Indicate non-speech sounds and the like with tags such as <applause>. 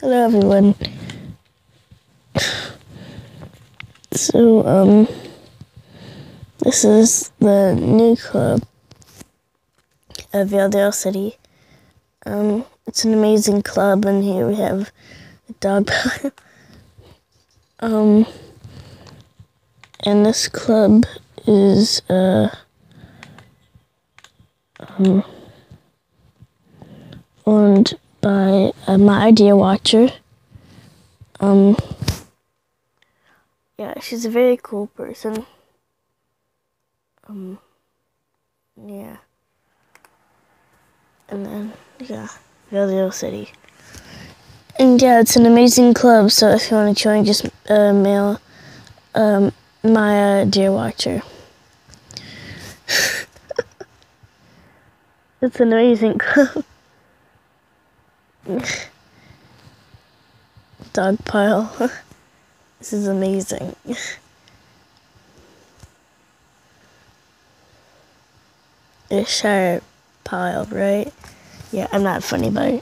Hello, everyone. So, um, this is the new club of Valedale City. Um, it's an amazing club, and here we have a dog <laughs> um, and this club is, uh, um, owned by uh, my idea watcher. Um, yeah, she's a very cool person. Um, yeah. And then, yeah, Valedale City. And yeah, it's an amazing club, so if you want to join, just uh, mail um, my uh, dear watcher. <laughs> it's an amazing <laughs> club. <sighs> Dog pile. <laughs> This is amazing. <laughs> A sharp pile, right? Yeah, I'm not funny, but